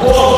Boa!